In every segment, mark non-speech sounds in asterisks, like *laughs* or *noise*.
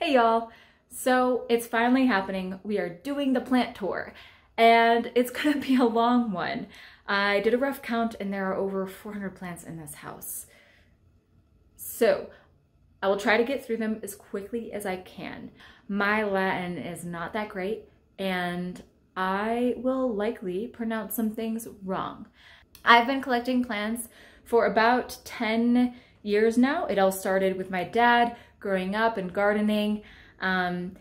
Hey y'all! So it's finally happening. We are doing the plant tour and it's *laughs* gonna be a long one. I did a rough count and there are over 400 plants in this house. So I will try to get through them as quickly as I can. My Latin is not that great and I will likely pronounce some things wrong. I've been collecting plants for about 10 years now. It all started with my dad growing up and gardening. Um,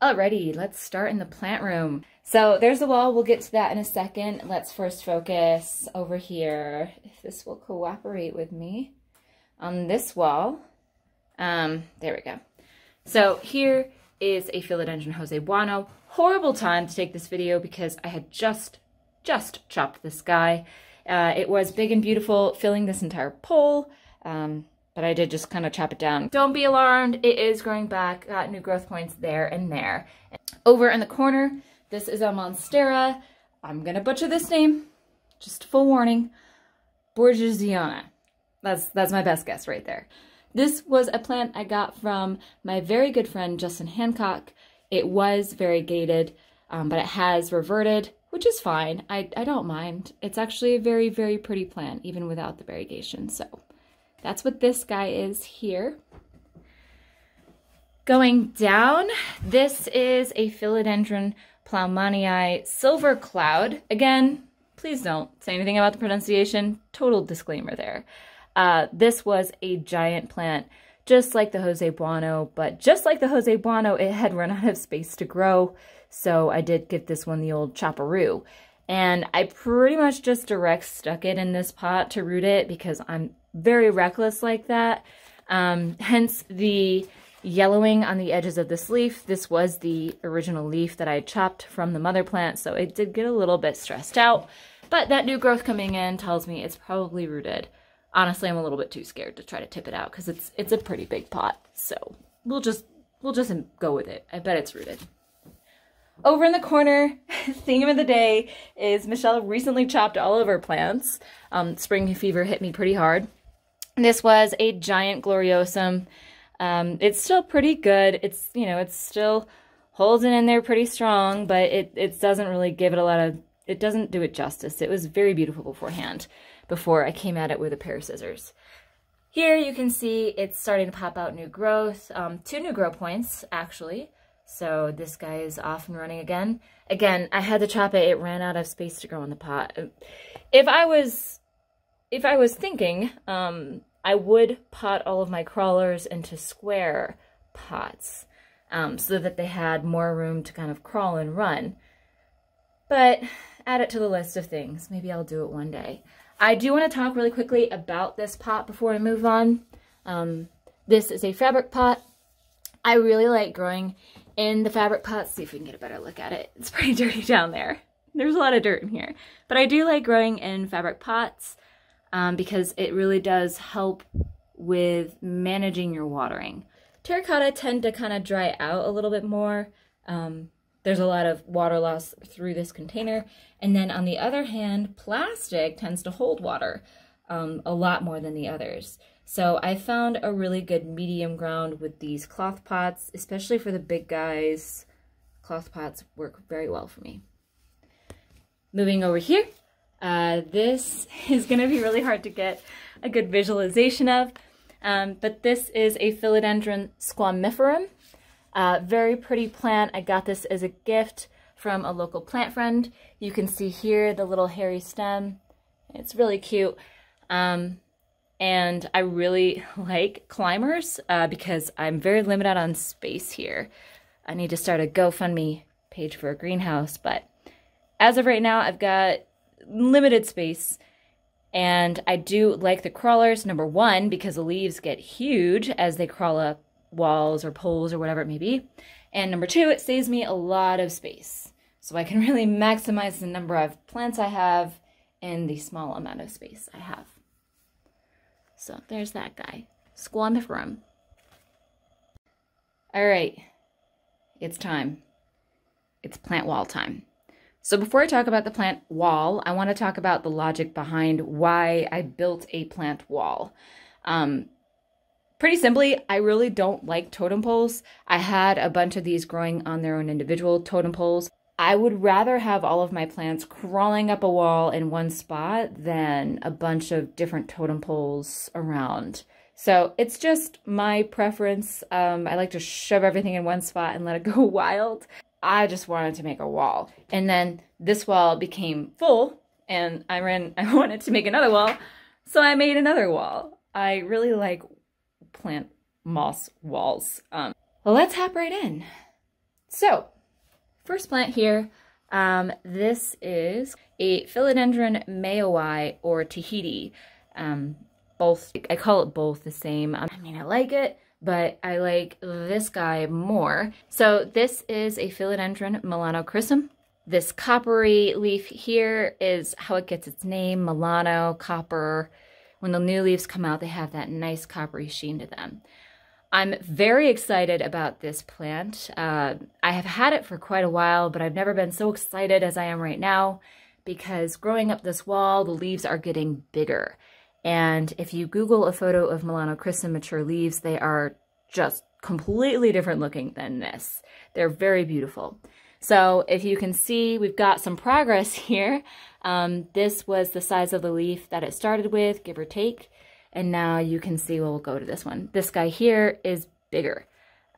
alrighty, let's start in the plant room. So there's the wall. We'll get to that in a second. Let's first focus over here, if this will cooperate with me, on this wall. Um, there we go. So here is a Philodendron Jose Buono. Horrible time to take this video because I had just, just chopped this guy. Uh, it was big and beautiful, filling this entire pole. Um, but I did just kind of chop it down. Don't be alarmed, it is growing back, got new growth points there and there. Over in the corner, this is a Monstera. I'm gonna butcher this name, just full warning, Borgesiana. That's, that's my best guess right there. This was a plant I got from my very good friend Justin Hancock. It was variegated, um, but it has reverted, which is fine. I, I don't mind. It's actually a very, very pretty plant, even without the variegation, so that's what this guy is here. Going down, this is a Philodendron plowmanii silver cloud. Again, please don't say anything about the pronunciation. Total disclaimer there. Uh, this was a giant plant, just like the Jose Buono, but just like the Jose Buono, it had run out of space to grow. So I did give this one the old chopperoo. And I pretty much just direct stuck it in this pot to root it because I'm very reckless like that. Um, hence the yellowing on the edges of this leaf. This was the original leaf that I chopped from the mother plant, so it did get a little bit stressed out. But that new growth coming in tells me it's probably rooted. Honestly, I'm a little bit too scared to try to tip it out because it's it's a pretty big pot. So we'll just we'll just go with it. I bet it's rooted. Over in the corner, *laughs* theme of the day is Michelle recently chopped all of her plants. Um, spring fever hit me pretty hard. This was a giant gloriosum. Um, it's still pretty good. It's, you know, it's still holding in there pretty strong, but it, it doesn't really give it a lot of, it doesn't do it justice. It was very beautiful beforehand, before I came at it with a pair of scissors. Here you can see it's starting to pop out new growth, um, two new grow points, actually. So this guy is off and running again. Again, I had to chop it. It ran out of space to grow in the pot. If I was if I was thinking, um, I would pot all of my crawlers into square pots um, so that they had more room to kind of crawl and run. But add it to the list of things. Maybe I'll do it one day. I do want to talk really quickly about this pot before I move on. Um, this is a fabric pot. I really like growing in the fabric pots. See if we can get a better look at it. It's *laughs* pretty dirty down there. There's a lot of dirt in here. But I do like growing in fabric pots um, because it really does help with managing your watering. Terracotta tend to kind of dry out a little bit more. Um, there's a lot of water loss through this container. And then on the other hand, plastic tends to hold water um, a lot more than the others. So I found a really good medium ground with these cloth pots, especially for the big guys. Cloth pots work very well for me. Moving over here, uh, this *laughs* is going to be really hard to get a good visualization of, um, but this is a Philodendron squamiferum. Uh, very pretty plant. I got this as a gift from a local plant friend. You can see here the little hairy stem. It's really cute. Um, and I really *laughs* like climbers uh, because I'm very limited on space here. I need to start a GoFundMe page for a greenhouse, but as of right now, I've got limited space. And I do like the crawlers, number one, because the leaves get huge as they crawl up walls or poles or whatever it may be. And number two, it saves me a lot of space. So I can *laughs* really maximize the number of plants I have in the small amount of space I have. So there's that guy, Squamiferum. All right, it's time. It's plant wall time. So before I talk about the plant wall, I want to talk about the logic behind why I built a plant wall. Um, Pretty simply, I really don't like totem poles. I had a bunch of these growing on their own individual totem poles. I would rather have all of my plants crawling up a wall in one spot than a bunch of different totem poles around. So it's just my preference. Um, I like to shove everything in one spot and let it go *laughs* wild. I just wanted to make a wall. And then this wall became full and I ran, *laughs* I wanted to make another wall. So I made another wall. I really like plant moss walls. Um, well, let's hop right in. So first plant here, um, this is a Philodendron mayoi or Tahiti. Um, both, I call it both the same. I mean, I like it, but I like this guy more. So this is a Philodendron Milano melanochrysum. This coppery leaf here is how it gets its name, Milano, copper. When the new leaves come out, they have that nice coppery sheen to them. I'm very excited about this plant. Uh, I have had it for quite a while, but I've never been so excited as I am right now because growing up this wall, the leaves are getting bigger. And if you Google a photo of Melanochrysum mature leaves, they are just completely different looking than this. They're very beautiful. So if you can see, we've got some progress *laughs* here. Um, this was the size of the leaf that it started with, give or take. And now you can see, well, we'll go to this one. This guy here is bigger.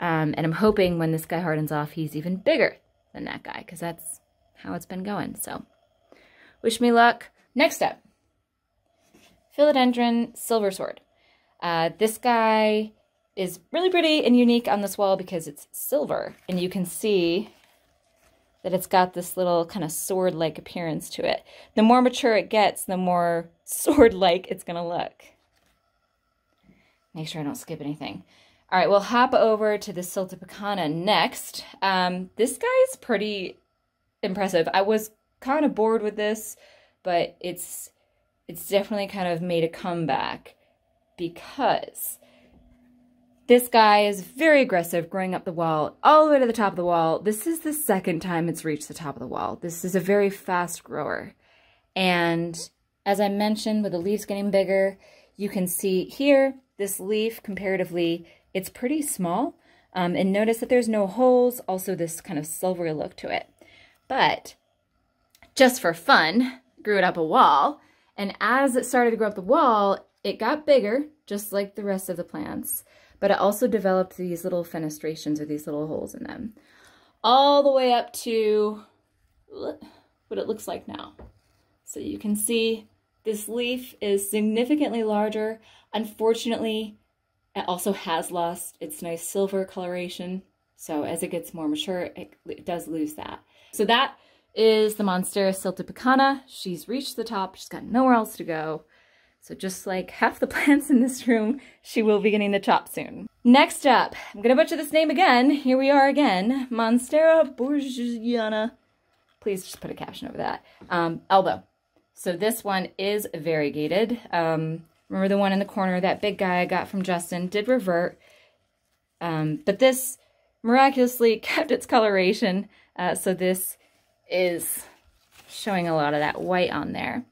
Um, and I'm hoping when this guy hardens off, he's even bigger than that guy, because that's how it's been going. So wish me luck. Next up, Philodendron Silver Sword. Uh, this guy is really pretty and unique on this wall because it's silver. And you can see that it's got this little kind of sword-like appearance to it. The more mature it gets, the more *laughs* sword-like it's going to look. Make sure I don't skip anything. All right, we'll hop over to the Siltepecana next. Um, this guy is pretty impressive. I was kind of bored with this, but it's it's definitely kind of made a comeback because this guy is very aggressive, growing up the wall all the way to the top of the wall. This is the second time it's reached the top of the wall. This is a very fast grower. And as I mentioned, with the leaves getting bigger, you can see here, this leaf, comparatively, it's pretty small. Um, and notice that there's no holes, also this kind of silvery look to it. But just for fun, grew it up a wall, and as it started to grow up the wall, it got bigger, just like the rest of the plants, but it also developed these little fenestrations or these little holes in them. All the way up to what it looks like now. So you can see this leaf is significantly larger. Unfortunately, it also has lost its nice silver coloration. So as it gets more mature, it, it does lose that. So that is the Monstera siltepecana. She's reached the top. She's got nowhere else to go. So just like half the *laughs* plants in this room, she will be getting the top soon. Next up, I'm to butcher this name again. Here we are again. Monstera bourgeoisiana. Please just put a caption over that. Um, albo. So this one is variegated. Um, remember the one in the corner, that big guy I got from Justin, did revert. Um, but this miraculously *laughs* kept its coloration. Uh, so this is showing a lot of that white on there.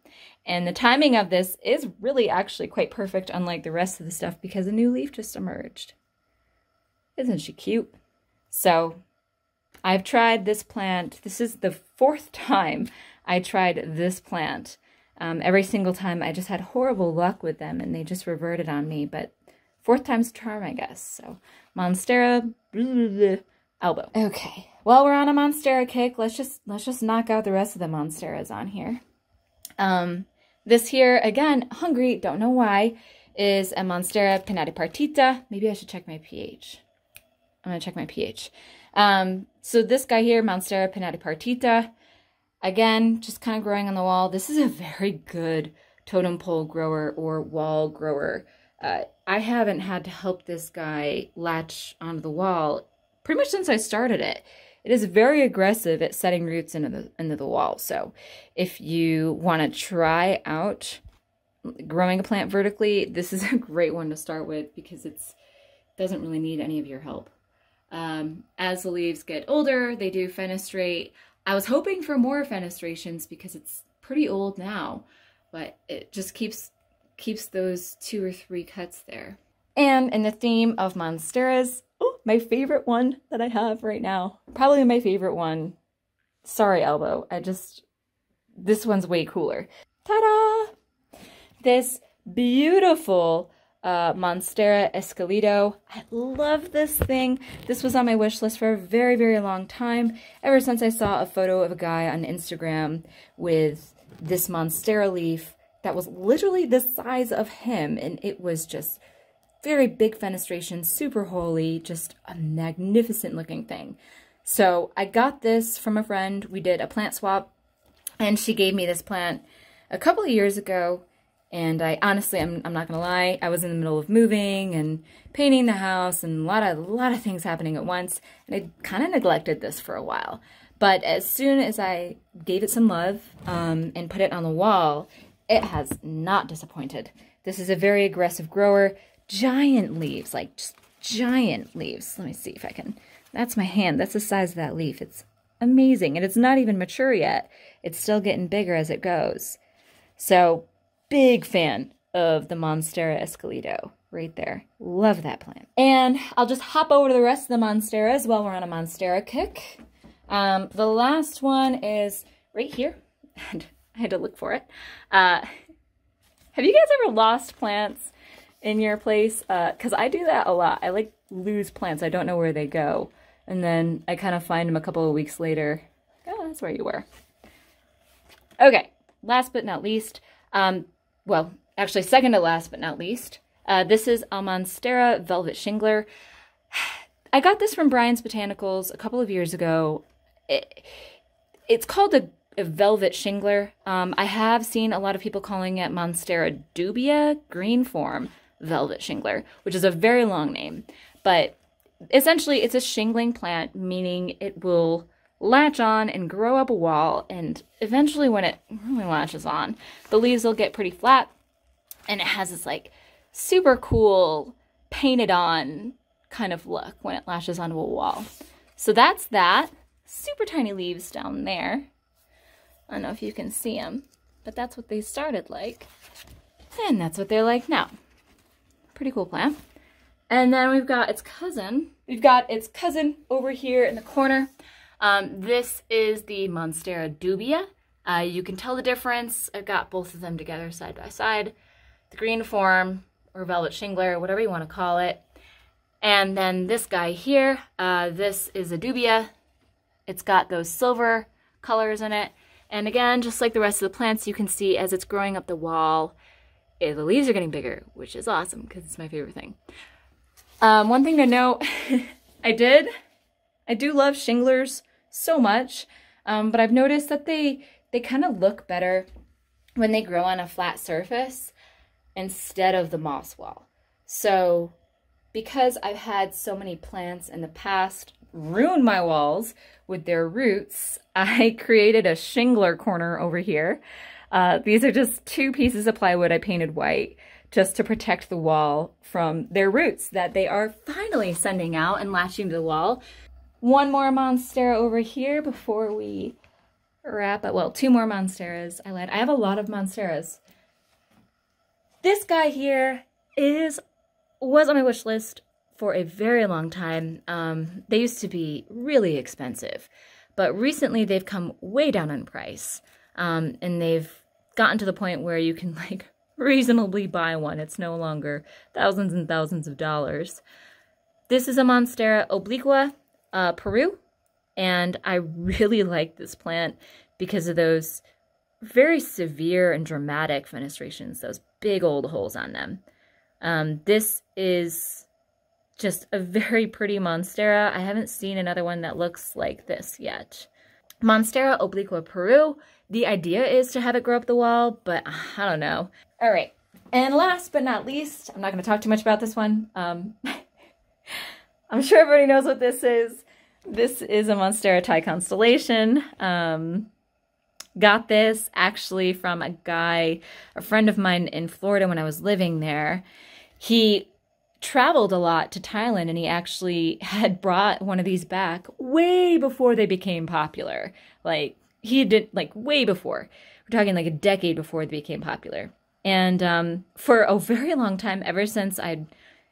And the timing of this is really actually quite perfect, unlike the rest of the stuff, because a new leaf just emerged. Isn't she cute? So I've tried this plant. This is the fourth *laughs* time I tried this plant. Um, every single time I just had horrible luck with them and they just reverted on me. But fourth time's charm, I guess. So Monstera albo. Okay, while we're on a Monstera kick, let's just let's just knock out the rest of the Monsteras on here. Um, this here, again, hungry, don't know why, is a Monstera pinnatipartita. Maybe I should check my pH. I'm going to check my pH. Um, so this guy here, Monstera pinnatipartita, again, just kind of growing on the wall. This is a *laughs* very good totem pole grower or wall grower. Uh, I haven't had to help this guy latch onto the wall pretty much since I started it. It is very aggressive at setting roots into the into the wall. So if you want to try out growing a plant vertically, this is *laughs* a great one to start with because it's doesn't really need any of your help. Um, as the leaves get older, they do fenestrate. I was hoping for more fenestrations because it's pretty old now, but it just keeps keeps those two or three cuts there. And in the theme of monsteras, my favorite one that I have right now, probably my favorite one. Sorry, albo. I just, this one's way cooler. Ta-da! This beautiful uh, Monstera Esqueleto. I love this thing. This was on my wish list for a very, very long time, ever since I saw a photo of a guy on Instagram with this Monstera leaf that was literally the size of him, and it was just very big fenestration, super holy, just a magnificent looking thing. So I got this from a friend. We did a plant swap, and she gave me this plant a couple of years ago. And I honestly, I'm, I'm not gonna lie, I was in the middle of moving and painting the house and a lot of, a lot of things happening at once. And I kind of neglected this for a while. But as soon as I gave it some love um, and put it on the wall, it has not disappointed. This is a very aggressive grower. Giant leaves, like just giant leaves. Let me see if I can. That's my hand. That's the size of that leaf. It's amazing. And it's not even mature yet. It's still getting bigger as it goes. So, big fan of the Monstera Esqueleto right there. Love that plant. And I'll just hop over to the rest of the Monsteras while we're on a Monstera kick. Um, the last one is right here. *laughs* And I had to look for it. Uh, have you guys ever lost plants in your place? Because uh, I do that a lot. I like lose plants. I don't know where they go. And then I kind of find them a couple of weeks later. Oh, that's where you were. Okay, last but not least. Um, well, actually second to last but not least. Uh, this is a Monstera Velvet Shingler. *sighs* I got this from Brian's Botanicals a couple of years ago. It, it's called a a velvet shingler. Um, I have seen a lot of people calling it Monstera dubia green form velvet shingler, which is a very long name. But essentially, it's a shingling plant, meaning it will latch on and grow up a wall. And eventually, when it really latches on, the leaves will get pretty flat. And it has this like super cool painted on kind of look when it lashes onto a wall. So that's that. Super tiny leaves down there. I don't know if you can see them, but that's what they started like. And that's what they're like now. Pretty cool plant. And then we've got its cousin. We've got its cousin over here in the corner. Um, this is the Monstera dubia. Uh, you can tell the difference. I've got both of them together side by side. The green form, or velvet shingler, whatever you want to call it. And then this guy here, uh, this is a dubia. It's got those silver colors in it. And again, just like the rest of the plants, you can see as it's growing up the wall, the leaves are getting bigger, which is awesome because it's my favorite thing. Um, one thing to note, *laughs* I did, I do love shinglers so much, um, but I've noticed that they, they kind of look better when they grow on a flat surface instead of the moss wall. So because I've had so many plants in the past ruin my walls with their roots, *laughs* I created a shingler corner over here. Uh, these are just two pieces of plywood I painted white just to protect the wall from their roots that they are finally sending out and latching to the wall. One more Monstera over here before we wrap up. Well, two more Monsteras I lied. I have a lot of Monsteras. This guy here is was on my wish list for a very long time. Um, they used to be really expensive, but recently they've come way down in price. Um, and they've gotten to the point where you can like *laughs* reasonably buy one. It's no longer thousands and thousands of dollars. This is a Monstera obliqua, uh, Peru, and I *laughs* really like this plant because of those very severe and dramatic fenestrations, those big old holes on them. Um, this is just a *laughs* very pretty Monstera. I haven't seen another one that looks like this yet. Monstera obliqua Peru. The idea is to have it grow up the wall, but I don't know. All right. And last but not least, I'm not going to talk too much about this one. Um, *laughs* I'm sure everybody knows what this is. This is a Monstera Thai constellation. Um, got this actually from a guy, a friend of mine in Florida when I was living there. He traveled a lot to Thailand and he actually *laughs* had brought one of these back way before they became popular. Like he did like way before. We're talking like a decade before they became popular. And um, for a very long time, ever since I'd,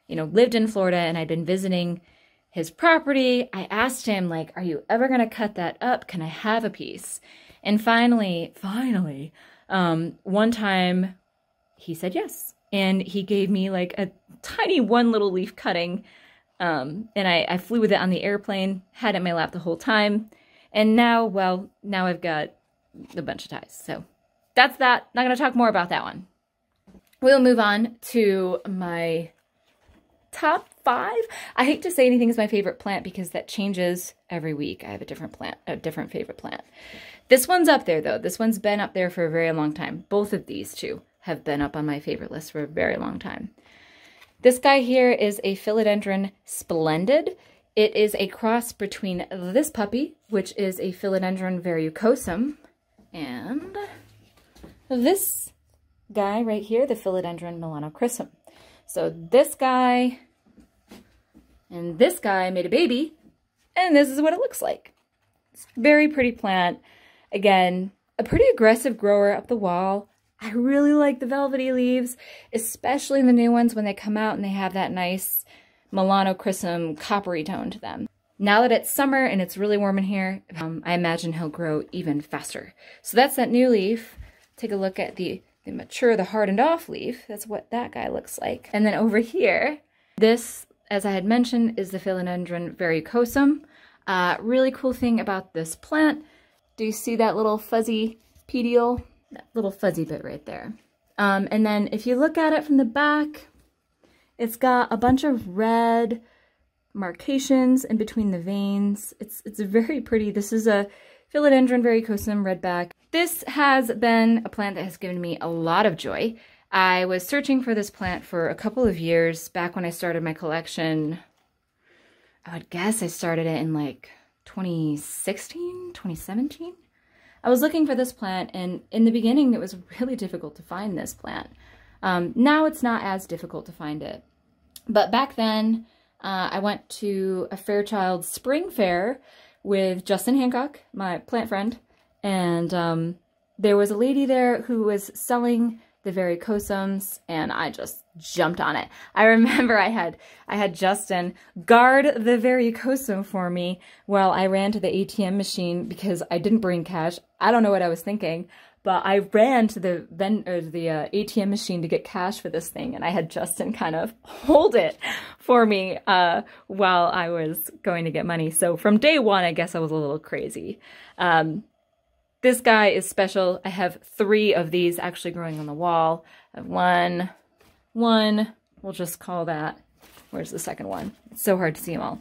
you know, lived in Florida and I'd been visiting his property. I asked him, like, are you ever going to cut that up? Can I have a piece? And finally, finally, um, one time he said yes. And he gave me like a tiny one little leaf cutting. Um, and I, I flew with it on the airplane, had it in my lap the whole time. And now, well, now I've got a bunch of ties. So that's that. Not going to talk more about that one. We'll move on to my top five. I hate to say anything is my favorite plant because that changes every week. I have a different plant, a different favorite plant. This one's up there though. This one's been up there for a very long time. Both of these two have been up on my favorite list for a very long time. This guy here is a Philodendron Splendid. It is a cross between this puppy, which is a Philodendron verrucosum, and this guy right here, the Philodendron melanochrysum. So this guy and this guy made a baby, and this is what it looks like. It's a very pretty plant. Again, a pretty aggressive grower up the wall. I really like the velvety leaves, especially the new ones when they come out and they have that nice melanochrysum coppery tone to them. Now that it's summer and it's really warm in here, um, I imagine he'll grow even faster. So that's that new leaf. Take a look at the, the mature, the hardened off leaf. That's what that guy looks like. And then over here, this, as I had mentioned, is the Philodendron verrucosum. Uh, really cool thing about this plant, do you see that little fuzzy petiole? That little fuzzy bit right there. Um, and then if you look at it from the back, it's got a bunch of red markations in between the veins. It's, it's very pretty. This is a Philodendron verrucosum redback. This has been a plant that has given me a lot of joy. I was searching for this plant for a couple of years back when I started my collection. I would guess I started it in like 2016, 2017. I was looking for this plant and in the beginning it was really difficult to find this plant. Um, now it's not as difficult to find it. But back then uh, I went to a Fairchild Spring Fair with Justin Hancock, my plant friend, and um, there was a lady there who was selling the verrucosums, and I just jumped on it. *laughs* I remember I had I had Justin guard the verrucosum for me while I ran to the ATM machine because I didn't bring cash. I don't know what I was thinking, but I ran to the or the uh, ATM machine to get cash for this thing and I had Justin kind of *laughs* hold it for me uh, while I was going to get money. So from day one, I guess I was a little crazy. Um, this guy is special. I have three of these actually growing on the wall. One, one, we'll just call that, where's the second one? It's so hard to see them all.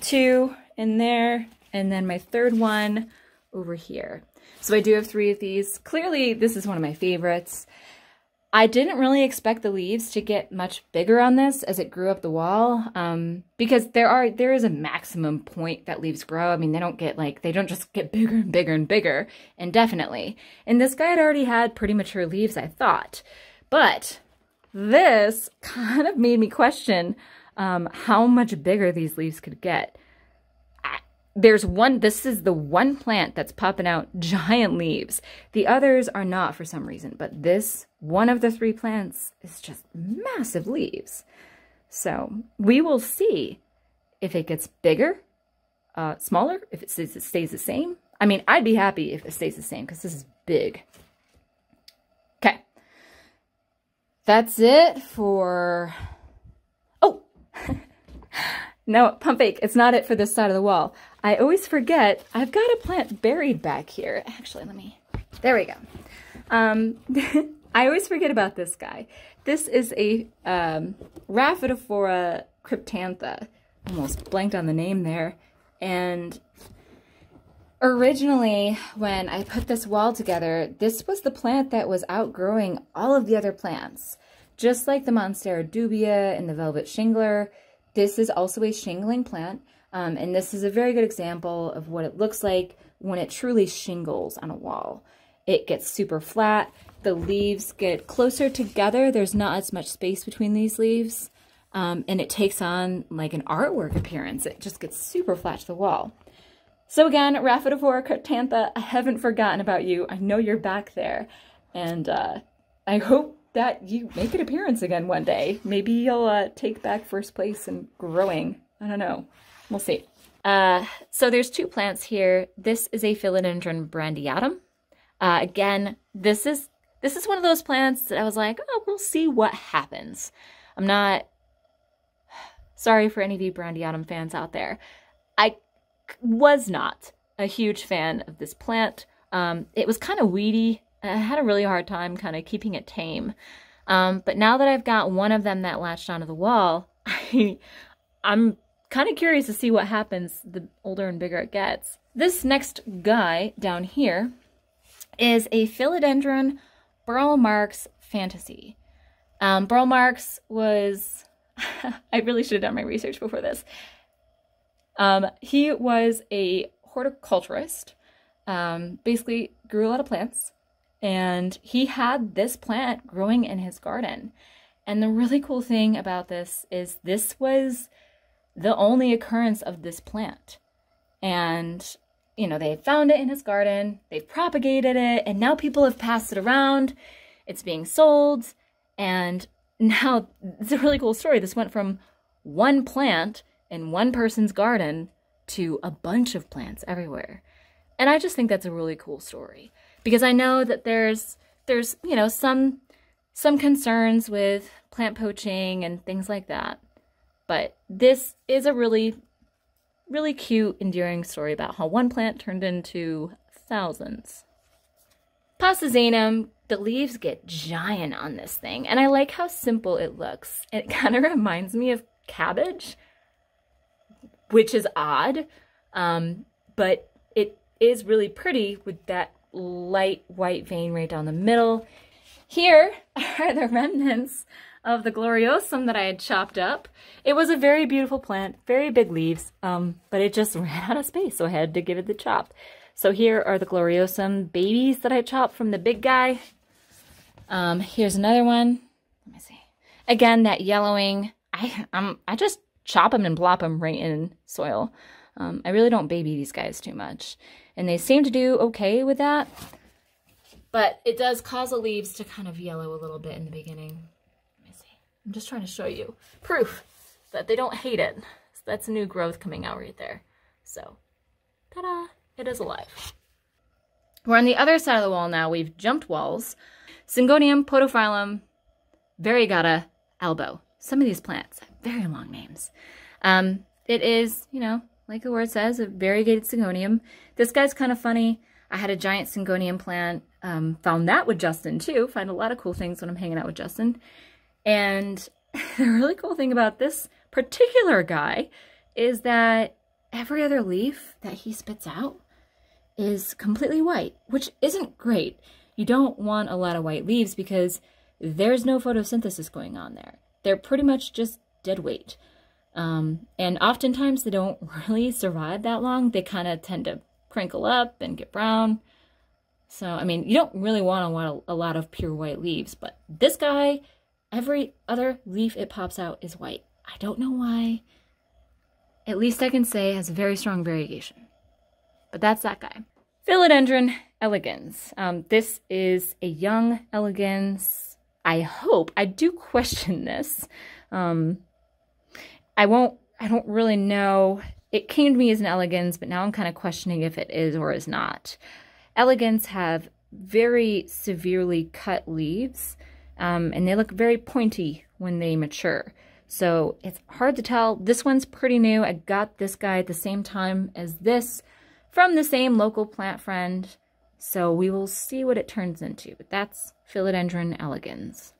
Two in there, and then my third one over here. So I do have three of these. Clearly, this is one of my favorites. I didn't really expect the leaves to get much bigger on this as it grew up the wall, um, because there are there is a maximum point that leaves grow. I mean, they don't get like they don't just get bigger and bigger and bigger indefinitely. And this guy had already had pretty mature leaves, I thought, but this *laughs* kind of made me question um, how much bigger these leaves could get there's one, this is the one plant that's popping out *laughs* giant leaves. The others are not for some reason, but this, one of the three plants, is just massive leaves. So we will see if it gets bigger, uh, smaller, if it stays, it stays the same. I mean, I'd be happy if it stays the same because this is big. Okay. That's it for... Oh! *laughs* no, pump fake. It's not it for this side of the wall. I always forget, I've got a plant buried back here. Actually, let me, there we go. Um, *laughs* I always forget about this guy. This is a um, Rhaphidophora cryptantha. Almost blanked on the name there. And originally, when I put this wall together, this was the plant that was outgrowing all of the other plants. Just like the Monstera dubia and the Velvet Shingler, this is also a shingling plant. Um, and this is a very good example of what it looks like when it truly shingles on a wall. It gets super flat. The leaves get closer together. There's not as much space between these leaves. Um, and it takes on like an artwork appearance. It just gets super flat to the wall. So again, Rhaphidophora cryptantha, I haven't forgotten about you. I know you're back there. And uh, I hope that you make an appearance again one day. Maybe you'll uh, take back first place in growing. I don't know. We'll see. Uh, so there's two plants here. This is a philodendron brandtianum. Uh, again, this is this is one of those plants that I was like, oh, we'll see what happens. I'm not *sighs* sorry for any of you brandtianum fans out there. I was not a huge fan of this plant. Um, it was kind of weedy. I had a really hard time kind of keeping it tame. Um, but now that I've got one of them that latched onto the wall, *laughs* I, I'm kind of curious to see what happens the older and bigger it gets. This next guy down here is a philodendron Burle Marx fantasy. Um, Burle Marx was, *laughs* I really should have done my research before this. Um, he was a horticulturist, um, basically grew a lot of plants, and he had this plant growing in his garden. And the really cool thing about this is this was the only occurrence of this plant. And, you know, they found it in his garden, they've propagated it, and now people have passed it around. It's being sold. And *laughs* now it's a really cool story. This went from one plant in one person's garden to a bunch of plants everywhere. And I just think that's a really cool story because I know that there's there's, you know, some some concerns with plant poaching and things like that. But this is a really, really cute, endearing story about how one plant turned into thousands. Pastazanum, the leaves get giant on this thing, and I like how simple it looks. It *laughs* kind of reminds me of cabbage, which is odd, um, but it is really pretty with that light white vein right down the middle. Here are the *laughs* remnants of the gloriosum that I had chopped up. It was a very beautiful plant, very big leaves, um, but it just *laughs* ran out of space, so I had to give it the chop. So here are the gloriosum babies that I chopped from the big guy. Um, here's another one. Let me see. Again, that yellowing. I um, I just chop them and plop them right in soil. Um, I really don't baby these guys too much. And they seem to do okay with that. But it does cause the leaves to kind of yellow a little bit in the beginning. Let me see. I'm just trying to show you proof that they don't hate it. So that's new growth coming out right there. So, ta-da, it is alive. We're on the other side of the wall now. We've jumped walls. Syngonium, podophyllum, variegata, albo. Some of these plants have very long names. Um, it is, you know, like the word says, a variegated syngonium. This guy's kind of funny. I had a giant syngonium plant. Um, found that with Justin too. Find a lot of cool things when I'm hanging out with Justin. And *laughs* the really cool thing about this particular guy is that every other leaf that he spits out is completely white, which isn't great. You don't want a lot of white leaves because there's no photosynthesis going on there. They're pretty much just dead weight. Um, and oftentimes they don't *laughs* really survive that long. They kind of tend to crinkle up and get brown. So, I mean, you don't really want a lot, of, a lot of pure white leaves, but this guy Every other leaf it pops out is white. I don't know why. At least I can say has very strong variegation. But that's that guy. Philodendron elegans. Um, this is a young elegans. I hope. I do question this. Um, I won't, I don't really know. It came to me as an elegans, but now I'm kind of questioning if it is or is not. Elegans have very severely cut leaves um, and they look very pointy when they mature. So it's hard to tell. This one's pretty new. I got this guy at the same time as this from the same local plant friend. So we will see what it turns into. But that's Philodendron elegans.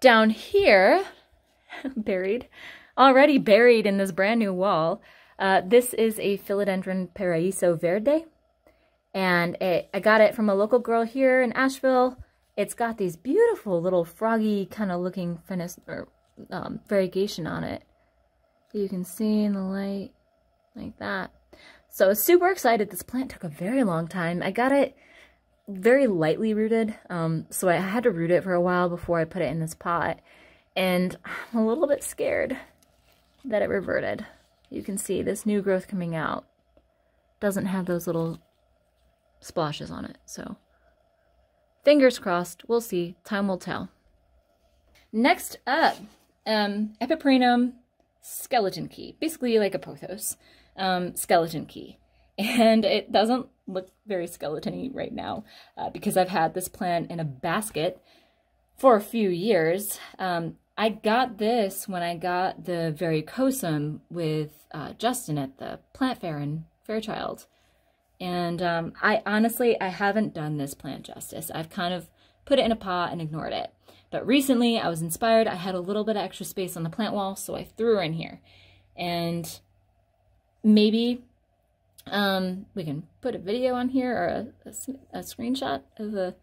Down here, *laughs* buried, already buried in this brand new wall, uh, this is a Philodendron Paraíso Verde. And it, I got it from a local girl here in Asheville. It's got these beautiful little froggy kind of looking finis or um, variegation on it. You can see in the light like that. So super excited. This plant took a very long time. I got it very lightly rooted, um, so I had to root it for a while before I put it in this pot. And I'm a little bit scared that it reverted. You can see this new growth coming out doesn't have those little splashes on it, so Fingers crossed. We'll see. Time will tell. Next up, um, Epipremnum skeleton key. Basically like a pothos um, skeleton key. And it doesn't look very skeleton right now uh, because I've had this plant in a basket for a few years. Um, I got this when I got the Verrucosum with uh, Justin at the plant fair in Fairchild. And um, I honestly, I haven't done this plant justice. I've kind of put it in a pot and ignored it. But recently I was inspired. I had a little bit of extra space on the plant wall, so I threw her in here. And maybe um, we can put a video on here or a, a, a screenshot of a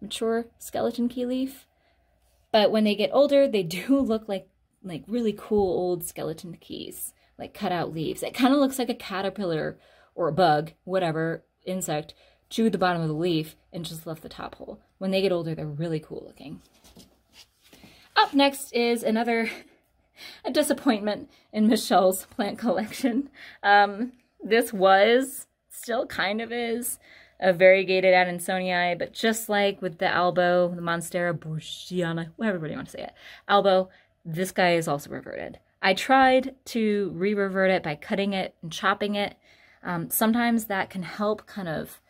mature skeleton key leaf. But when they get older, they *laughs* do look like like really cool old skeleton keys, like cut out leaves. It kind of looks like a caterpillar or a bug, whatever, insect, chewed the bottom of the leaf and just left the top hole. When they get older, they're really cool looking. Up next is another *laughs* a disappointment in Michelle's plant collection. Um, this was, still kind of is, a variegated Adansonii, but just like with the Albo, the Monstera borgiana, whatever you want to say it, Albo, this guy is also reverted. I tried to re-revert it by cutting it and chopping it. Um, sometimes that can help kind of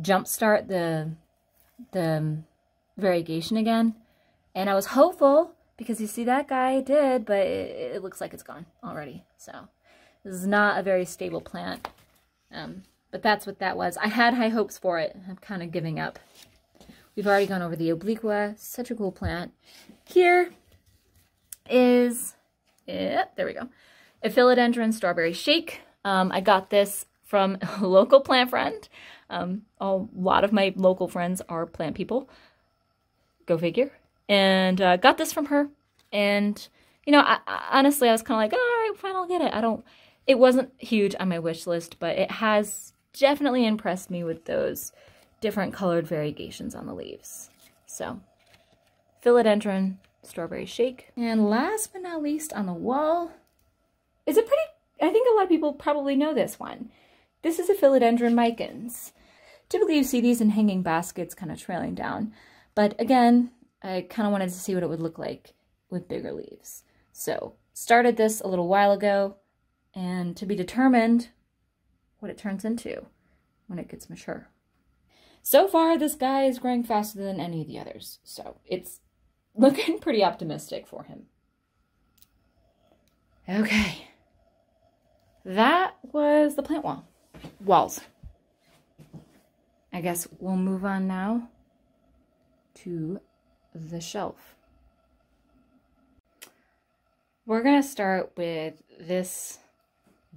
jumpstart the, the variegation again. And I was hopeful because you see that guy did, but it, it looks like it's gone already. So this is not a very stable plant. Um, but that's what that was. I had high hopes for it. I'm kind of giving up. We've already gone over the obliqua. Such a cool plant. Here is, yeah, there we go. A philodendron strawberry shake. Um, I got this from *laughs* a local plant friend. Um, a lot of my local friends are plant people. Go figure. And uh, got this from her. And, you know, I, I, honestly, I was kind of like, all right, fine, I'll get it. I don't, it wasn't huge on my wish list, but it has definitely impressed me with those different colored variegations on the leaves. So, philodendron, strawberry shake. And last but not least on the wall is a pretty, I think a lot of people probably know this one. This is a philodendron micans. Typically you see these in hanging baskets kind of trailing down. But again, I kind of wanted to see what it would look like with bigger leaves. So started this a little while ago and to be determined what it turns into when it gets mature. So far, this guy is growing faster than any of the others, so it's *laughs* looking pretty optimistic for him. Okay. That was the plant wall. Walls. I guess we'll move on now to the shelf. We're going to start with this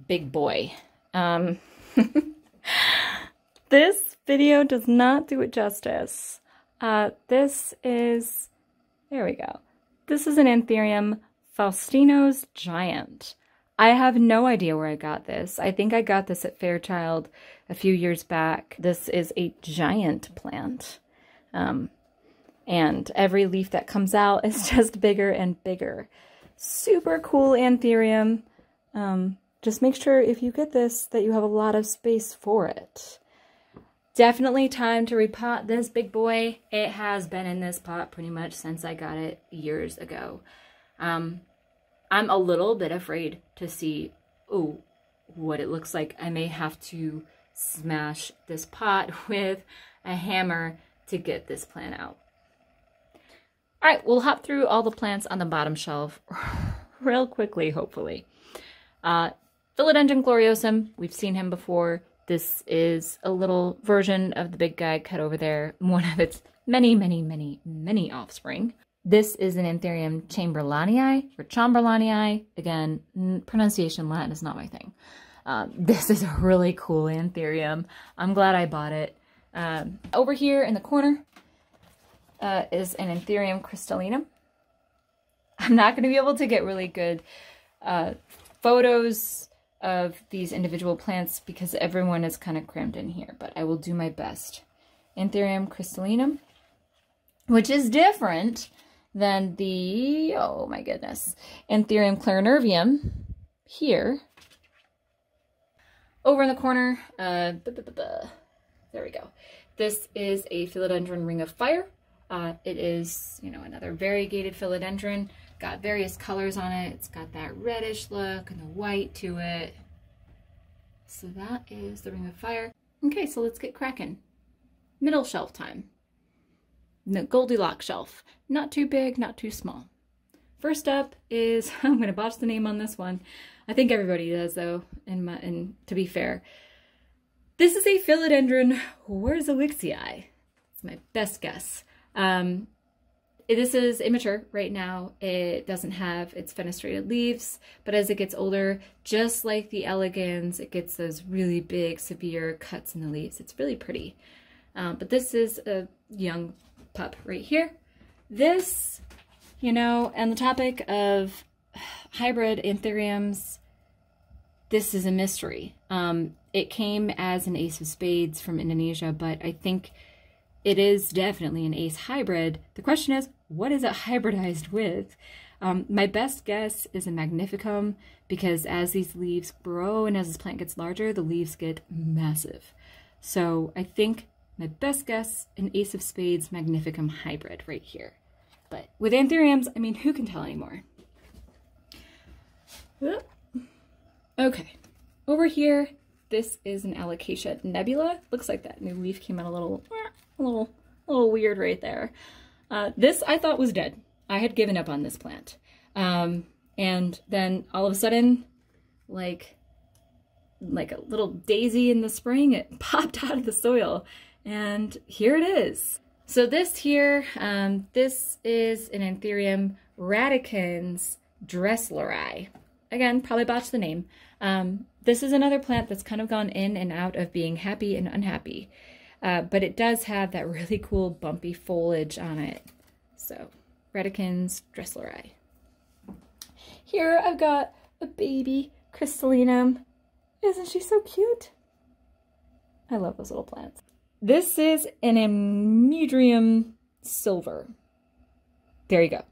big boy. Um, *laughs* this video does not do it justice. Uh, this is, there we go. This is an Anthurium Faustino's Giant. I have no idea where I got this. I think I got this at Fairchild a few years back. This is a giant plant. Um, and every leaf that comes out *laughs* is just bigger and bigger. Super cool Anthurium. Um, just make sure if you get this that you have a lot of space for it. Definitely time to repot this big boy. It has been in this pot pretty much since I got it years ago. Um, I'm a little bit afraid to see, oh, what it looks like. I may have to smash this pot *laughs* with a hammer to get this plant out. All right, we'll hop through all the plants on the bottom shelf *laughs* real quickly, hopefully. Uh, Philodendron gloriosum, we've seen him before. This is a little version of the big guy cut over there, *laughs* one of its many, many, many, many offspring. This is an Anthurium chamberlainii or chamberlainii. Again, pronunciation Latin is not my thing. Uh, *laughs* this is a really cool Anthurium. I'm glad I bought it. Um, over here in the corner uh, is an Anthurium crystallinum. I'm not going to be able to get really good uh, photos of these individual plants because everyone is kind of crammed in here, but I will do my best. Anthurium crystallinum, which is different than the, oh my goodness, Anthurium clarinervium here. Over in the corner, uh, there we go. This is a philodendron ring of fire. Uh, it is, you know, another variegated philodendron. Got various colors on it. It's got that reddish look and the white to it. So that is the ring of fire. Okay, so let's get cracking. Middle shelf time. The Goldilocks shelf. Not too big, not too small. First up is, *laughs* I'm going to botch the name on this one. I think everybody does though, in my, and to be fair. This is a Philodendron Wurzelwixii. It's my best guess. Um, this is immature right now. It doesn't have its fenestrated leaves, but as it gets older, just like the elegans, it gets those really big, severe cuts in the leaves. It's really pretty. Um, but this is a young pup right here. This, you know, and the topic of hybrid anthuriums, this is a mystery. Um, it came as an ace of spades from Indonesia, but I think it is definitely an ace hybrid. The question is, what is it *laughs* hybridized with? Um, my best guess is a magnificum because as these leaves grow and as this plant gets larger, the leaves get massive. So I think my best guess, an ace of spades magnificum hybrid right here. But with anthuriums, I mean, who can tell anymore? Okay, over here, this is an alocasia nebula. Looks like that new leaf came out a little little, little weird right there. Uh, this I thought was dead. I had given up on this plant. Um, and then all of a sudden, like, like a little daisy in the spring, it *laughs* popped out of the soil. And here it is. So this here, um, this is an Anthurium radicans dressleri. Again, probably botched the name. Um, this is another plant that's kind of gone in and out of being happy and unhappy. Uh, but it does have that really cool bumpy foliage on it. So, Radicans dressleri. Here I've got a baby crystallinum. Isn't she so cute? I love those little plants. This is an Amydrium silver. There you go.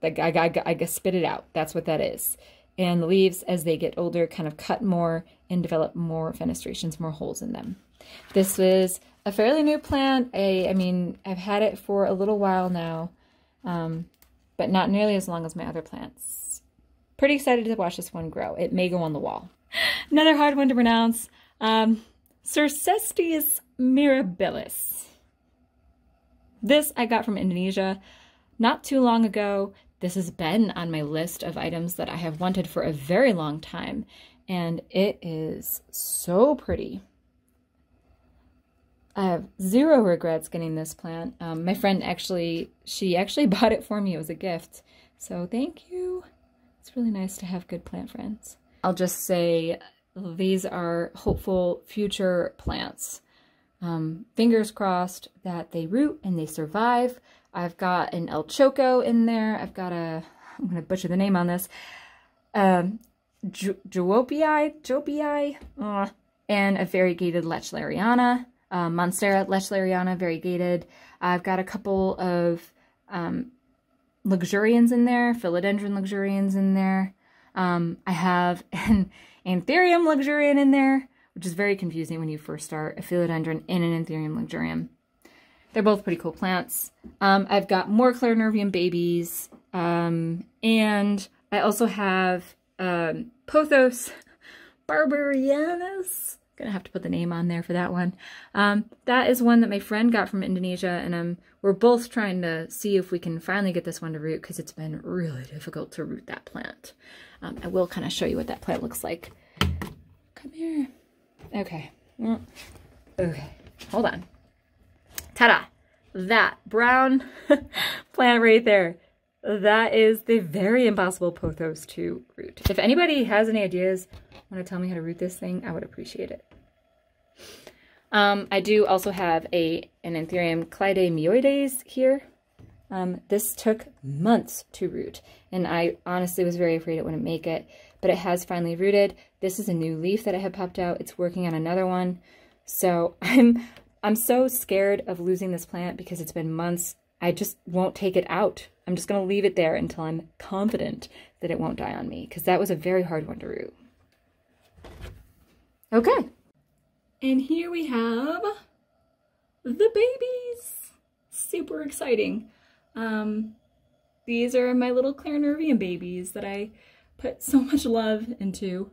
I, I, I, I spit it out. That's what that is. And the leaves, as they get older, kind of cut more and develop more fenestrations, more holes in them. This is a fairly new plant. I, I mean, I've had it for a little while now, um, but not nearly as long as my other plants. Pretty excited to watch this one grow. It may go on the wall. *laughs* Another hard one to pronounce. Um, Cercestis mirabilis. This I got from Indonesia not too long ago. This has been on my list of items that I have wanted for a very long time, and it is so pretty. I have zero regrets getting this plant. Um, my friend actually, she actually *laughs* bought it for me. It was a gift. So thank you. It's really nice to have good plant friends. I'll just say these are hopeful future plants. Um, fingers crossed that they root and they survive. I've got an El Choco in there. I've got a, I'm going to butcher the name on this, um, Joepii, uh, and a variegated Lechleriana um, Monstera Lechleriana variegated. I've got a couple of um, luxurians in there, philodendron luxurians in there. Um, I have *laughs* an anthurium luxurian in there, which is very confusing when you first start a philodendron and an anthurium luxurian. They're both pretty cool plants. Um, I've got more Clarinervium babies, um, and I also have um, Pothos *laughs* barberianus Gonna have to put the name on there for that one. Um, that is one that my friend got from Indonesia, and um, we're both trying to see if we can finally get this one to root because it's been really difficult to root that plant. Um, I will kind of show you what that plant looks like. Come here. Okay. Mm. Okay. Hold on. Ta-da! That brown *laughs* plant right there. That is the very impossible pothos to root. If anybody has any ideas want to tell me how to root this thing, I would appreciate it. Um, I do also have a an Anthurium clidemioides here. Um, this took months to root, and I honestly was very afraid it wouldn't make it, but it has finally rooted. This is a new leaf that I had popped out. It's working on another one. So *laughs* I'm I'm so scared of losing this plant because it's been months. I just won't take it out. I'm just going to leave it there until I'm confident that it won't die on me because that was a very hard one to root. Okay. And here we have the babies. Super exciting. Um, these are my little Clarinervium babies that I put so much love into.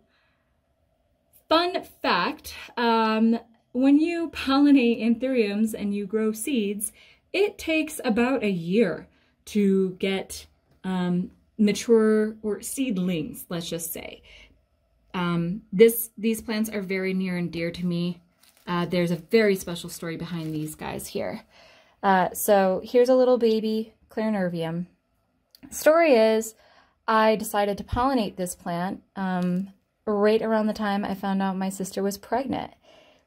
Fun fact, um, when you pollinate anthuriums and you grow seeds, it takes about a year to get um, mature or seedlings, let's just say. Um, this These plants are very near and dear to me. Uh, there's a very special story behind these guys here. Uh, so here's a little baby Clarinervium. Story is, I decided to pollinate this plant um, right around the time I found out my sister was pregnant,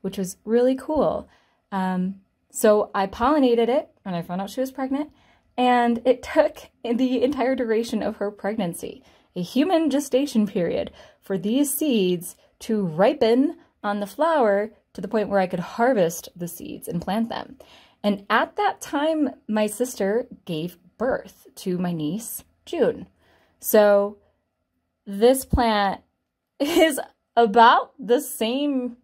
which was really cool. Um, so I pollinated it when I found out she was pregnant, and it took *laughs* the entire duration of her pregnancy, a human gestation period, for these seeds to ripen on the flower to the point where I could harvest the seeds and plant them. And at that time, my sister gave birth to my niece, June. So this plant *laughs* is about the same,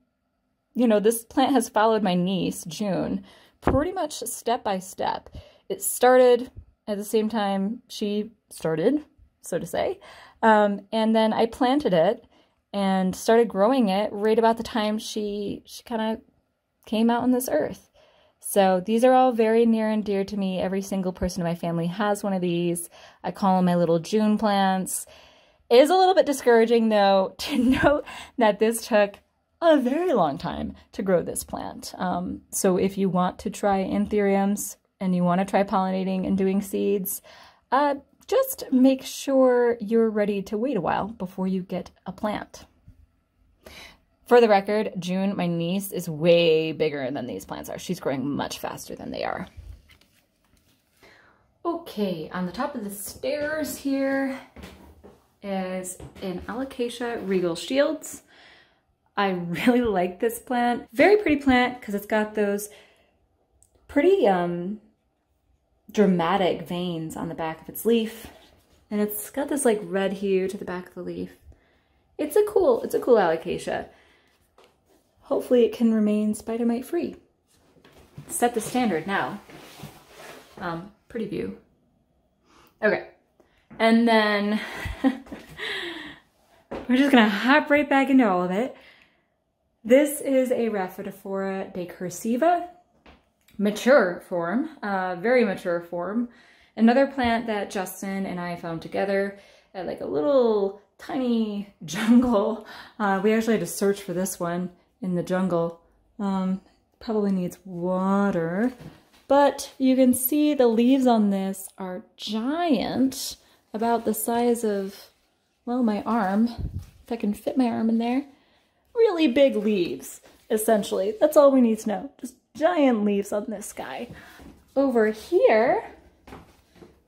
you know, this plant has followed my niece, June, pretty much step by step. It started at the same time she started, so to say, um, and then I planted it and started growing it right about the time she, she kind of came out on this earth. So these are all very near and dear to me. Every single person in my family has one of these. I call them my little June plants. It is a little bit discouraging though *laughs* to note that this took a very long time to grow this plant. Um, so if you want to try anthuriums and you want to try pollinating and doing seeds, uh, just make sure you're ready to wait a while before you get a plant. For the record, June, my niece, is way bigger than these plants are. She's growing much faster than they are. Okay, on the top of the stairs here is an Alocasia Regal Shields. I really *laughs* like this plant. Very pretty plant because it's got those pretty um, dramatic veins on the back of its leaf. And it's got this like red hue to the back of the leaf. It's a cool, it's a cool Alocasia hopefully it can remain spider mite free. Set the standard now. Um, pretty view. Okay. And then *laughs* we're just gonna hop right back into all of it. This is a Rhaphidophora decursiva, mature form, uh, very mature form. Another plant that Justin and I found together at like a little tiny *laughs* jungle. Uh, we actually had to search for this one in the jungle. Um, probably needs water, but you can see the leaves on this are giant, about the size of, well, my arm, if I can fit my arm in there. Really big leaves, essentially. That's all we need to know. Just giant leaves on this guy. Over here,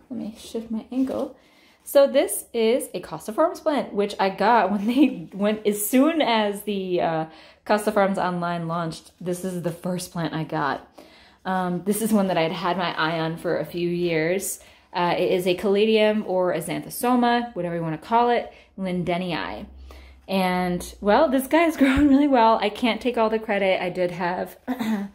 let me shift my angle. So this is a Costa Farms plant, which I got when they went, as soon as the uh, Costa Farms Online launched, this is the first plant I got. Um, this is one that I'd had my eye on for a few years. Uh, it is a caladium or a xanthosoma, whatever you want to call it, lindenii. And, well, this guy is *laughs* growing really well. I can't take all the credit. I did have *clears throat*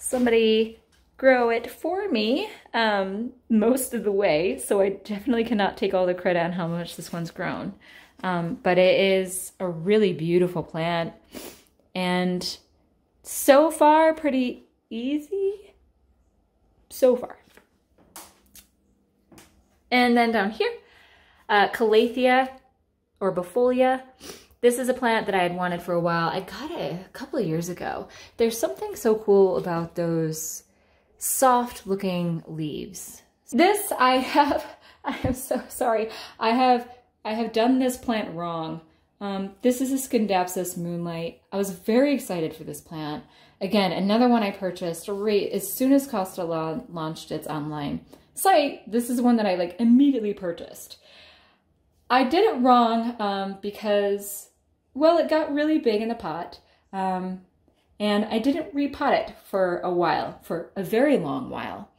somebody grow it for me um, most of the way, so I definitely cannot take all the credit on how much this one's grown. Um, but it is a really beautiful plant. And so far pretty easy. So far. And then down here uh, calathea orbifolia this is a plant that I had wanted for a while. I got it a couple of years ago. There's something so cool about those soft looking leaves. This I have, *laughs* I am so sorry. I have, I have done this plant wrong. Um, this is a Scindapsus moonlight. I was very excited for this plant. Again, another one I purchased right as soon as Costa la launched its online site. This is one that I like immediately purchased. I did it wrong um, because, well, it got really big in the pot. Um, and I didn't repot it for a while, for a very long while.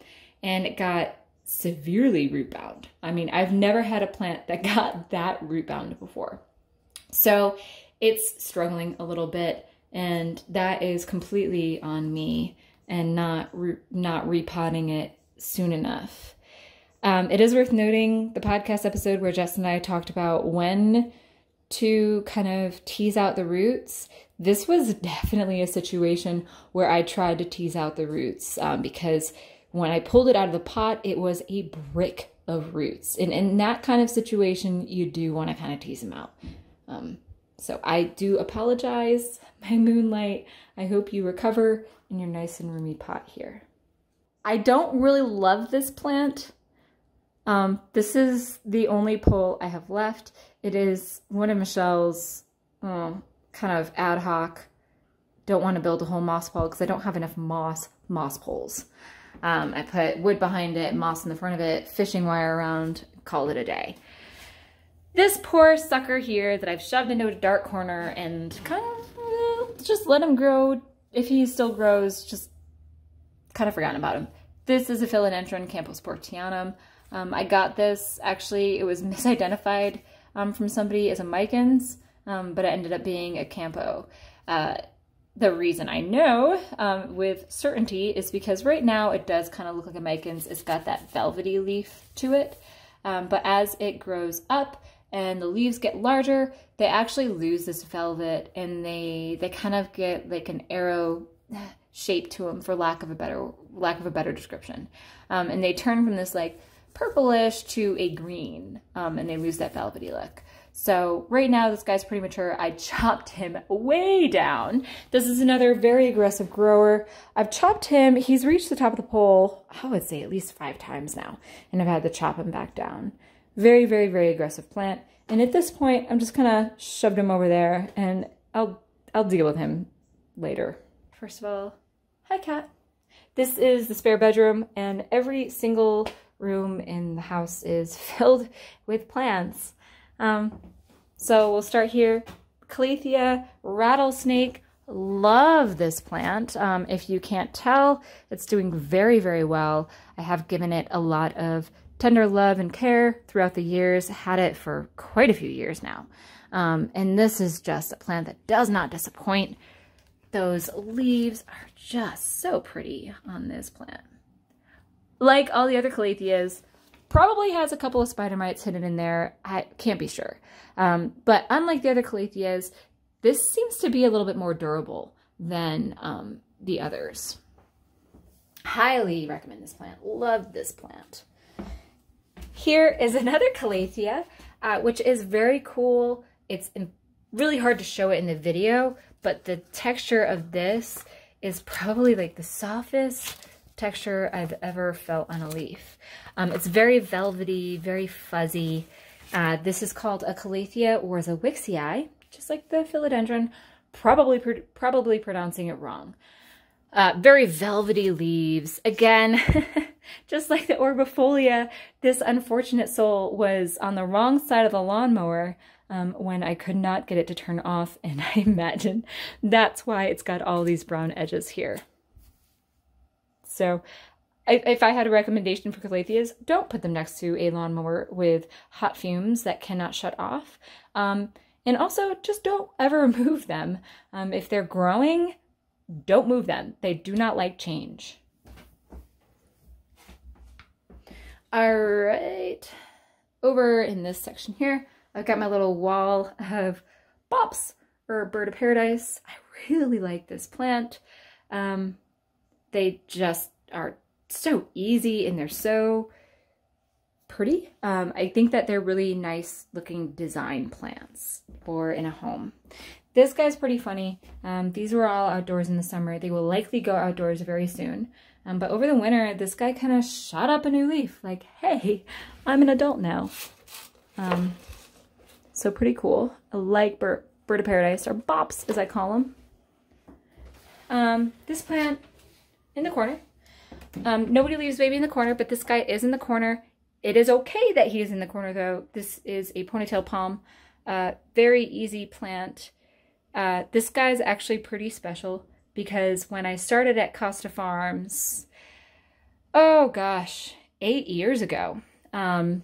And it got severely root bound. I mean, I've never had a plant *laughs* that got that root bound before. So it's struggling a little bit and that is completely on me. and not re not repotting it soon enough. Um, it is worth noting the podcast episode where Jess and I talked about when to kind of tease out the roots. This was definitely a situation where I tried to tease out the roots um, because when I pulled it out of the pot, it was a brick of roots. And in that kind of situation, you do want to kind of tease them out. Um, so I do apologize, *laughs* my moonlight. I hope you recover in your nice and roomy pot here. I don't really love this plant. Um, this is the only pole I have left. It is one of Michelle's oh, kind of ad hoc, don't want to build a whole moss pole because I don't have enough moss moss poles. Um, I put wood behind it, moss in the front of it, fishing wire around, call it a day. This poor sucker here that I've shoved into a dark corner and kind of uh, just let him grow. If he still grows, just kind of forgotten about him. This is a philodendron camposportianum. Um, I got this, actually, it was *laughs* misidentified um, from somebody as a Micans, um, but it ended up being a Campo. Uh, the reason I know um, with certainty is because right now it does kind of look like a Micans. It's got that velvety leaf to it. Um, but as it grows up and the leaves get larger, they actually lose this velvet and they they kind of get like an arrow *sighs* shape to them for lack of a better lack of a better description. Um, and they turn from this like purplish to a green um, and they lose that velvety look. So right now this guy's pretty mature. I chopped him way down. This is another very aggressive grower. I've chopped him. He's reached the top of the pole, I would say at least five times now. And I've had to chop him back down. Very, very, very aggressive plant. And at this point, I'm just kind of shoved him over there and I'll, I'll deal with him later. First of all, hi cat. This is the spare bedroom and every single room in the house is *laughs* filled with plants. Um, so we'll start here. Calathea rattlesnake. Love this plant. Um, if you can't tell, it's doing very, very well. I have given it a lot of tender love and care throughout the years. Had it for quite a few years now. Um, and this is just a plant that does not disappoint. Those leaves are just so pretty on this plant. Like all the other calatheas, Probably has a couple of spider mites hidden in there. I can't be sure. Um, but unlike the other calatheas, this seems to be a little bit more durable than um, the others. Highly recommend this plant. Love this plant. Here is *laughs* another calathea, uh, which is very cool. It's really hard to show it in the video, but the texture of this is probably like the softest texture I've ever felt on a leaf. Um, it's very velvety, very fuzzy. Uh, this is called a Calathea Warscewiczii, just like the philodendron, probably probably pronouncing it wrong. Uh, very velvety leaves. Again, *laughs* just like the Orbifolia, this unfortunate soul was on the wrong side of the lawnmower um, when I could not get it to turn off, and *laughs* I imagine that's why it's got all these brown edges here. So if I had a recommendation for calatheas, don't put them next to a lawnmower with hot fumes that cannot shut off. Um, and also, just don't ever *laughs* move them. Um, if they're growing, don't move them. They do not like change. All right, over in this section here, I've got my little wall of bops or bird of paradise. I really like this plant. Um, they just are so easy and they're so pretty. Um, I think that they're really nice looking design plants for in a home. This guy's pretty funny. Um, these were all outdoors in the summer. They will likely go outdoors very soon. Um, but over the winter, this guy kind of shot up a new leaf. Like, hey, I'm an adult now. Um, so pretty cool. I like bird, bird of paradise, or bops as I call them. Um, this plant in the corner. Um, nobody leaves baby in the corner, but this guy is in the corner. It is okay that he is in the corner, though. This is a ponytail palm. Uh, very easy plant. Uh, this guy is actually pretty special because when I started at Costa Farms, oh gosh, eight years ago, um,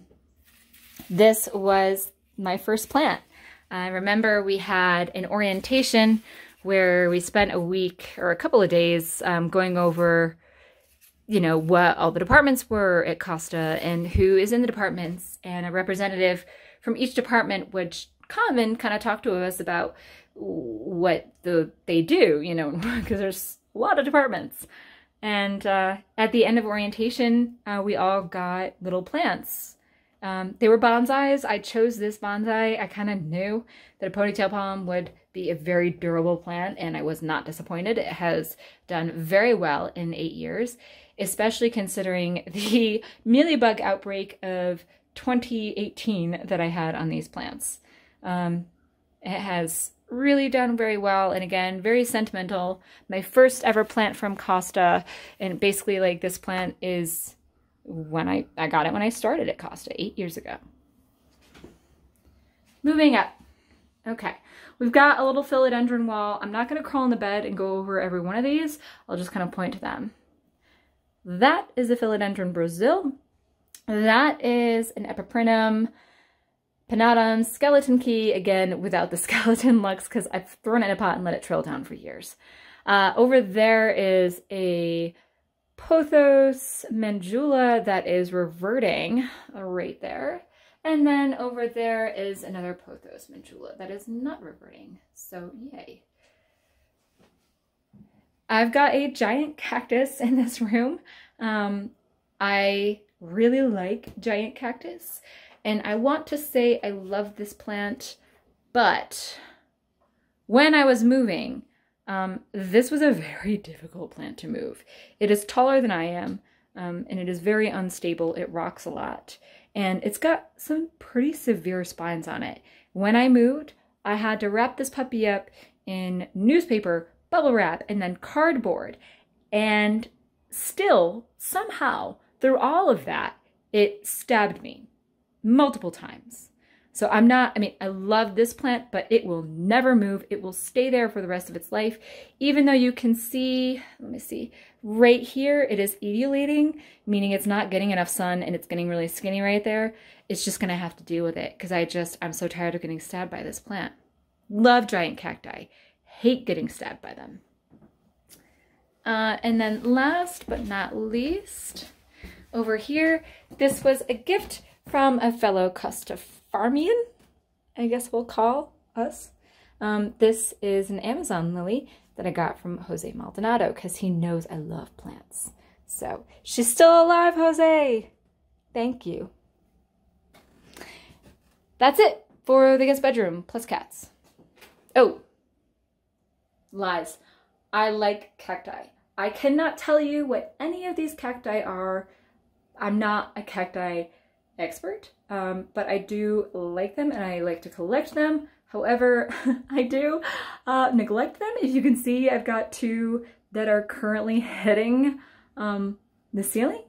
this was my first plant. I remember we had an orientation where we spent a week or a couple of days um, going over, you know, what all the departments were at Costa and who is in the departments, and a representative from each department would come and kind of talk to us about what the they do, you know, *laughs* because there's a lot of departments. And uh, at the end of orientation, uh, we all got little plants. Um, they were bonsais. I chose this bonsai. I kind of knew that a ponytail palm would be a very durable plant, and I was not disappointed. It has done very well in eight years, especially considering *laughs* the mealybug outbreak of 2018 that I had on these plants. Um, it has really done very well and again very sentimental my first ever plant from costa and basically like this plant is when i i got it when i started at costa eight years ago moving up okay we've got a little philodendron wall i'm not going to crawl in the bed and go over every one of these i'll just kind of point to them that is a philodendron brazil that is an epipremnum Pinnatum, skeleton key, again, without the *laughs* skeleton lux, because I've thrown it in a pot and let it trail down for years. Uh, over there is a Pothos Manjula that is reverting right there. And then over there is another Pothos Manjula that is not reverting. So yay. I've got a giant cactus in this room. Um, I really like giant cactus. And I want to say I love this plant, but when I was moving, um, this was a very *laughs* difficult plant to move. It is taller than I am, um, and it is very unstable. It rocks a lot, and it's got some pretty severe spines on it. When I moved, I had to wrap this puppy up in newspaper, bubble wrap, and then cardboard. And still, somehow, through all of that, it stabbed me multiple times. So I'm not, I mean, I love this plant, but it will never move. It will stay there for the rest of its life. Even though you can see, let me see, right here, it is etiolating, meaning it's not getting enough sun and it's getting really skinny right there. It's just going to have to deal with it because I just, I'm so tired of getting stabbed by this plant. Love giant cacti. Hate getting stabbed by them. Uh, and then last but not least, over here, this was a gift from a fellow Costafarian, I guess we'll call us. Um, this is an Amazon lily that I got from Jose Maldonado because he knows I love plants. So she's still alive, Jose. Thank you. That's it for the guest bedroom plus cats. Oh, lies. I like cacti. I cannot tell you what any of these cacti are. I'm not a cacti expert, um, but I do like them and I like to collect them. However, *laughs* I do uh, neglect them. If you can see, I've got two that are currently hitting um, the ceiling.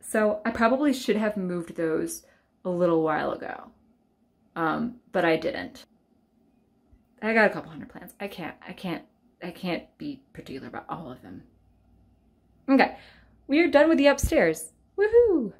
So I probably should have moved those a little while ago, um, but I didn't. I got a couple hundred plants. I can't, I can't, I can't be particular about all of them. Okay, we are done with the upstairs. Woohoo!